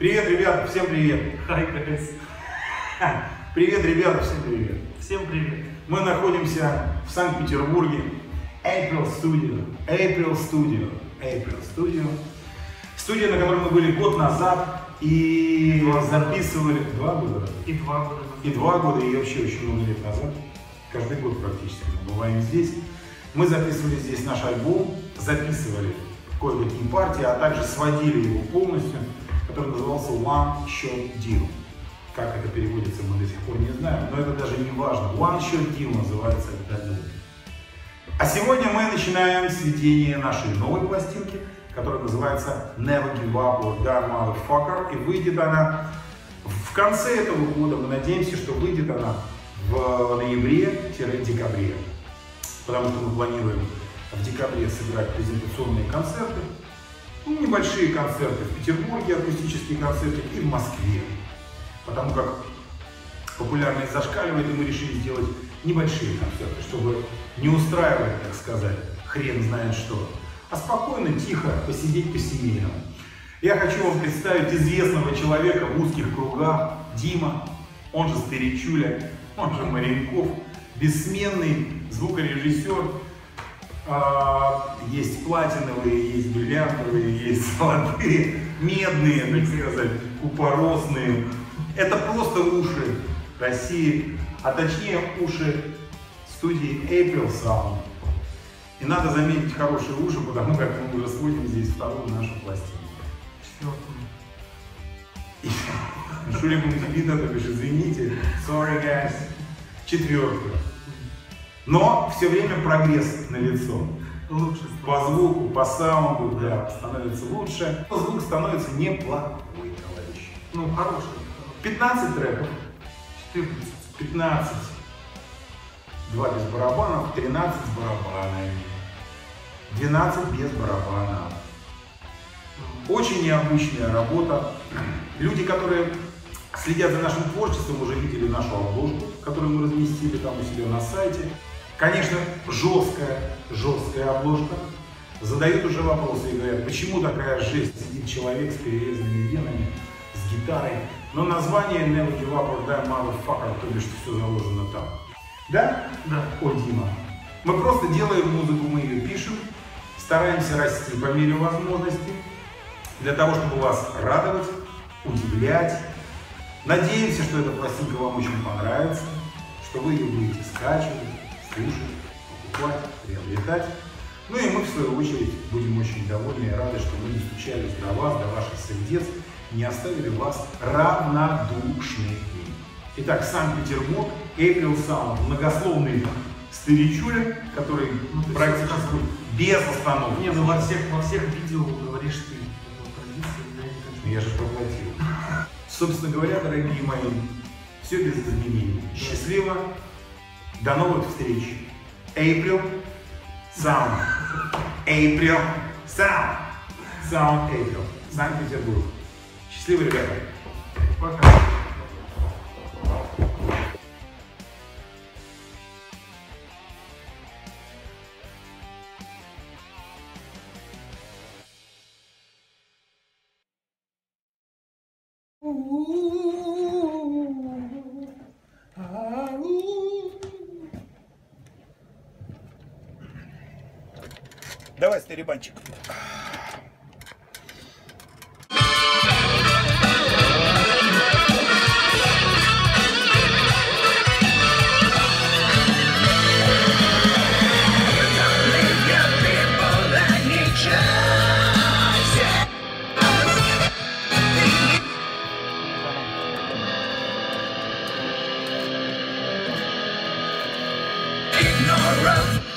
Привет, ребята, всем привет. Hi guys. Привет, ребята, всем привет. Всем привет. Мы находимся в Санкт-Петербурге. April Studio, April Studio, April Studio. Студия, на которой мы были год назад и Два записывали... Два года? И два года. И два года, и вообще очень много лет назад. Каждый год практически мы бываем здесь. Мы записывали здесь наш альбом, записывали кое-какие партии, а также сводили его полностью, назывался One Shot Deal. Как это переводится, мы до сих пор не знаем, но это даже не важно. One Shot Deal называется этот альбом. А сегодня мы начинаем сведение нашей новой пластинки, которая называется Never Give Up or Die Motherfucker. И выйдет она в конце этого года. Мы надеемся, что выйдет она в ноябре-декабре. Потому что мы планируем в декабре сыграть презентационные концерты. Ну, небольшие концерты в Петербурге, акустические концерты и в Москве. Потому как популярность зашкаливает, и мы решили сделать небольшие концерты, чтобы не устраивать, так сказать, хрен знает что, а спокойно, тихо посидеть по-семейному. Я хочу вам представить известного человека в узких кругах, Дима, он же Старичуля, он же Маренков, бессменный звукорежиссер, есть платиновые, есть бриллиантовые, есть золотые, медные, так сказать, купоросные. Это просто уши России, а точнее уши студии April Sound. И надо заметить хорошие уши, потому как мы уже сводим здесь вторую нашу пластинку. Четвертому. И Шуликум Тибита, то бишь, извините, sorry guys, четвертую. Но все время прогресс на лицо. Лучше По звуку, по саунду, да, становится лучше. Звук становится неплохой, товарищи. Ну, хороший. 15 треков, 14. 15. Два без барабанов, 13 с барабанами. 12 без барабанов. Очень необычная работа. Люди, которые следят за нашим творчеством, уже видели нашу обложку, которую мы разместили там у себя на сайте. Конечно, жесткая, жесткая обложка. Задают уже вопросы и говорят, почему такая жесть, сидит человек с перерезанными венами, с гитарой. Но название Never Give Up or Die Motherfucker, то бишь все заложено там. Да? Да. О, Дима. Мы просто делаем музыку, мы ее пишем, стараемся расти по мере возможности, для того, чтобы вас радовать, удивлять. Надеемся, что эта пластинка вам очень понравится, что вы ее будете скачивать, слушать, покупать, приобретать. Ну и мы, в свою очередь, будем очень довольны и рады, что мы не стучались до вас, до ваших сердец, не оставили вас равнодушными. Итак, Санкт-Петербург, April Sound, многословный старичуля, который Ну, практически без остановки. Не, ну во всех, во всех видео говоришь ты. Я. Ну, Я же проплатил. Собственно говоря, дорогие мои, все без изменений. Счастливо. До новых встреч. April Sound. April Sound. Sound April. Санкт-Петербург. Счастливо, ребята. Пока. Давай, старибанчик. Так,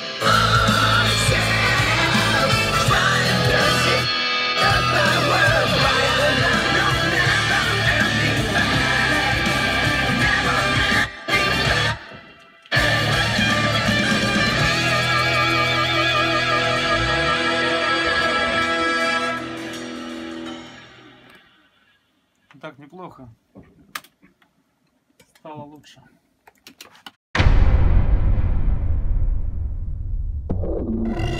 неплохо. Стало лучше. Thank